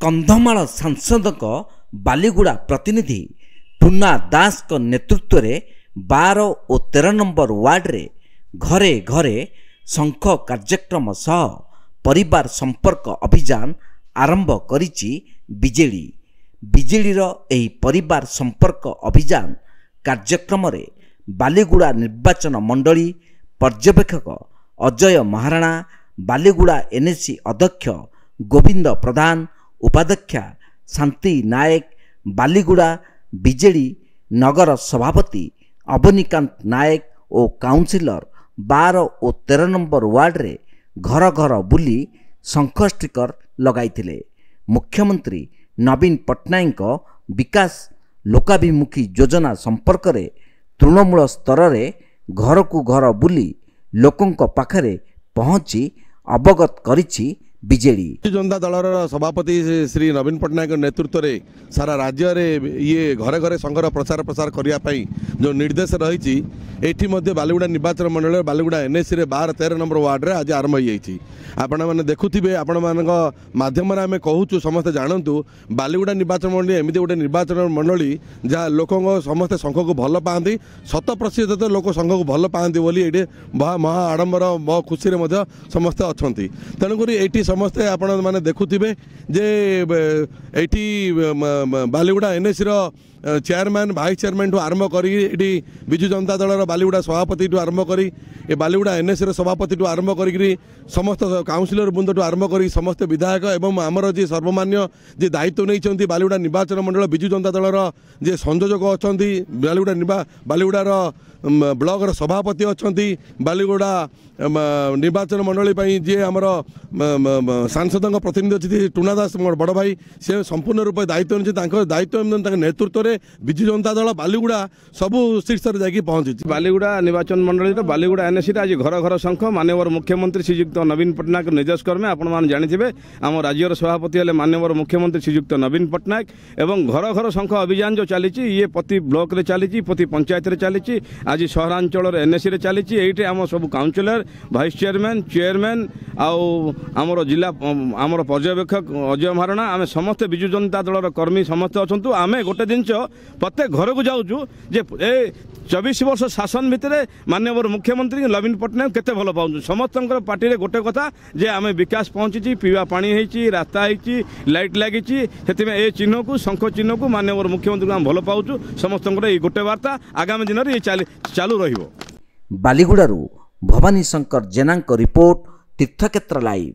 କନ୍ଧମାଳ ସାଂସଦଙ୍କ ବାଲିଗୁଡ଼ା ପ୍ରତିନିଧି ଟୁନା ଦାସଙ୍କ ନେତୃତ୍ୱରେ ବାର ଓ ତେର ନମ୍ବର ୱାର୍ଡରେ ଘରେ ଘରେ ଶଙ୍ଖ କାର୍ଯ୍ୟକ୍ରମ ସହ ପରିବାର ସମ୍ପର୍କ ଅଭିଯାନ ଆରମ୍ଭ କରିଛି ବିଜେଡ଼ି। ବିଜେଡ଼ିର ଏହି ପରିବାର ସମ୍ପର୍କ ଅଭିଯାନ କାର୍ଯ୍ୟକ୍ରମରେ ବାଲିଗୁଡ଼ା ନିର୍ବାଚନ ମଣ୍ଡଳୀ ପର୍ଯ୍ୟବେକ୍ଷକ ଅଜୟ ମହାରଣା ବାଲିଗୁଡ଼ା ଏନ୍ଏସି ଅଧ୍ୟକ୍ଷ ଗୋବିନ୍ଦ ପ୍ରଧାନ ଉପାଧ୍ୟକ୍ଷା ଶାନ୍ତି ନାୟକ ବାଲିଗୁଡ଼ା ବିଜେଡ଼ି ନଗର ସଭାପତି ଅବନୀକାନ୍ତ ନାୟକ ଓ କାଉନସିଲର ବାର ଓ ତେର ନମ୍ବର ୱାର୍ଡରେ ଘର ଘର ବୁଲି ଶଙ୍ଖ ଷ୍ଟିକର ଲଗାଇଥିଲେ। ମୁଖ୍ୟମନ୍ତ୍ରୀ ନବୀନ ପଟ୍ଟନାୟକଙ୍କ ବିକାଶ ଲୋକାଭିମୁଖୀ ଯୋଜନା ସମ୍ପର୍କରେ ତୃଣମୂଳ ସ୍ତରରେ ଘରକୁ ଘର ବୁଲି ଲୋକଙ୍କ ପାଖରେ ପହଞ୍ଚି ଅବଗତ କରିଛି ବିଜେଡ଼ି ବିଜୁ ଜନତା ଦଳର ସଭାପତି ଶ୍ରୀ ନବୀନ ପଟ୍ଟନାୟକଙ୍କ ନେତୃତ୍ୱରେ ସାରା ରାଜ୍ୟରେ ଇଏ ଘରେ ଘରେ ସଂଘର ପ୍ରଚାର ପ୍ରସାର କରିବା ପାଇଁ ଯେଉଁ ନିର୍ଦ୍ଦେଶ ରହିଛି ଏଠି ମଧ୍ୟ ବାଲିଗୁଡ଼ା ନିର୍ବାଚନ ମଣ୍ଡଳୀର ବାଲିଗୁଡ଼ା ଏନ୍ଏସିରେ ବାର ତେର ନମ୍ବର ୱାର୍ଡ଼ରେ ଆଜି ଆରମ୍ଭ ହୋଇଯାଇଛି। ଆପଣମାନେ ଦେଖୁଥିବେ ଆପଣମାନଙ୍କ ମାଧ୍ୟମରେ ଆମେ କହୁଛୁ ସମସ୍ତେ ଜାଣନ୍ତୁ ବାଲିଗୁଡ଼ା ନିର୍ବାଚନ ମଣ୍ଡଳୀ ଏମିତି ଗୋଟେ ନିର୍ବାଚନ ମଣ୍ଡଳୀ ଯାହା ଲୋକଙ୍କ ସମସ୍ତେ ସଂଘକୁ ଭଲ ପାଆନ୍ତି ଶତ ପ୍ରତିଶତ ଲୋକ ସଂଘକୁ ଭଲ ପାଆନ୍ତି ବୋଲି ଏଇଠି ମହା ମହା ଆଡ଼ମ୍ବର ମହା ଖୁସିରେ ମଧ୍ୟ ସମସ୍ତେ ଅଛନ୍ତି। ତେଣୁକରି ଏଇଠି ସମସ୍ତେ ଆପଣମାନେ ଦେଖୁଥିବେ ଯେ ଏଇଠି ବାଲିଗୁଡ଼ା ଏନ୍ଏସିର ଚେୟାରମ୍ୟାନ୍ ଭାଇସ୍ ଚେୟାରମ୍ୟାନ୍ଠୁ ଆରମ୍ଭ କରି ଏଠି ବିଜୁ ଜନତା ଦଳର ବାଲିଗୁଡ଼ା ସଭାପତିଠୁ ଆରମ୍ଭ କରି ଏ ବାଲିଗୁଡ଼ା ଏନ୍ଏସିର ସଭାପତିଠୁ ଆରମ୍ଭ କରିକିରି ସମସ୍ତ କାଉନସିଲର ବୃନ୍ଦଠୁ ଆରମ୍ଭ କରି ସମସ୍ତ ବିଧାୟକ ଏବଂ ଆମର ଯିଏ ସର୍ବମାନ୍ୟ ଯିଏ ଦାୟିତ୍ୱ ନେଇଛନ୍ତି ବାଲିଗୁଡ଼ା ନିର୍ବାଚନ ମଣ୍ଡଳ ବିଜୁ ଜନତା ଦଳର ଯିଏ ସଂଯୋଜକ ଅଛନ୍ତି ବାଲିଗୁଡ଼ା ବାଲିଗୁଡ଼ାର ବ୍ଲକର ସଭାପତି ଅଛନ୍ତି ବାଲିଗୁଡ଼ା ନିର୍ବାଚନ ମଣ୍ଡଳୀ ପାଇଁ ଯିଏ ଆମର ସାଂସଦଙ୍କ ପ୍ରତିନିଧି ଅଛନ୍ତି ଟୁନା ଦାସ ବଡ଼ ଭାଇ ସେ ସମ୍ପୂର୍ଣ୍ଣ ରୂପେ ଦାୟିତ୍ୱ ନେଇଛନ୍ତି ତାଙ୍କ ଦାୟିତ୍ୱ ତାଙ୍କ ନେତୃତ୍ୱରେ ବିଜୁ ଜନତା ଦଳ ବାଲିଗୁଡ଼ା ସବୁ ଶୀର୍ଷରେ ଯାଇକି ପହଞ୍ଚିଛି। ବାଲିଗୁଡ଼ା ନିର୍ବାଚନ ମଣ୍ଡଳୀର ବାଲିଗୁଡ଼ା ଏନ୍ଏସିରେ ଆଜି ଘର ଘର ଶଙ୍ଖ। ମାନ୍ୟବର ମୁଖ୍ୟମନ୍ତ୍ରୀ ଶ୍ରୀଯୁକ୍ତ ନବୀନ ପଟ୍ଟନାୟକ ନିର୍ଦ୍ଦେଶ କ୍ରମେ। ଆପଣମାନେ ଜାଣିଥିବେ ଆମ ରାଜ୍ୟର ସଭାପତି ହେଲେ ମାନ୍ୟବର ମୁଖ୍ୟମନ୍ତ୍ରୀ ଶ୍ରୀଯୁକ୍ତ ନବୀନ ପଟ୍ଟନାୟକ ଏବଂ ଘର ଘର ଶଙ୍ଖ ଅଭିଯାନ ଯେଉଁ ଚାଲିଛି ଇଏ ପ୍ରତି ବ୍ଲକରେ ଚାଲିଛି ପ୍ରତି ପଞ୍ଚାୟତରେ ଚାଲିଛି ଆଜି ସହରାଞ୍ଚଳର ଏନ୍ଏସିରେ ଚାଲିଛି। ଏଇଠି ଆମ ସବୁ କାଉନସିଲର ଭାଇସ୍ ଚେୟାରମ୍ୟାନ୍ ଚେୟାରମ୍ୟାନ୍ ଆଉ ଆମର ଜିଲ୍ଲା ଆମର ପର୍ଯ୍ୟବେକ୍ଷକ ଅଜୟ ମହାରଣା ଆମେ ସମସ୍ତେ ବିଜୁ ଜନତା ଦଳର କର୍ମୀ ସମସ୍ତେ ଅଛନ୍ତୁ। ଆମେ ଗୋଟେ ଜିନିଷ ପ୍ରତ୍ୟେକ ଘରକୁ ଯାଉଛୁ ଯେ ଏ ଚବିଶ ବର୍ଷ ଶାସନ ଭିତରେ ମାନ୍ୟବର ମୁଖ୍ୟମନ୍ତ୍ରୀ ନବୀନ ପଟ୍ଟନାୟକ କେତେ ଭଲ ପାଉଛୁ ସମସ୍ତଙ୍କର ପାର୍ଟିରେ ଗୋଟେ କଥା ଯେ ଆମେ ବିକାଶ ପହଞ୍ଚିଛି ପିଇବା ପାଣି ହେଇଛି ରାସ୍ତା ହେଇଛି ଲାଇଟ୍ ଲାଗିଛି ସେଥିପାଇଁ ଏ ଚିହ୍ନକୁ ଶଙ୍ଖ ଚିହ୍ନକୁ ମାନ୍ୟବର ମୁଖ୍ୟମନ୍ତ୍ରୀକୁ ଆମେ ଭଲ ପାଉଛୁ। ସମସ୍ତଙ୍କର ଏଇ ଗୋଟେ ବାର୍ତ୍ତା ଆଗାମୀ ଦିନରେ ଏ ଚାଲୁ ରହିବ। ବାଲିଗୁଡ଼ାରୁ ଭବାନୀ ଶଙ୍କର ଜେନାଙ୍କ ରିପୋର୍ଟ ତୀର୍ଥକ୍ଷେତ୍ର ଲାଇଭ୍।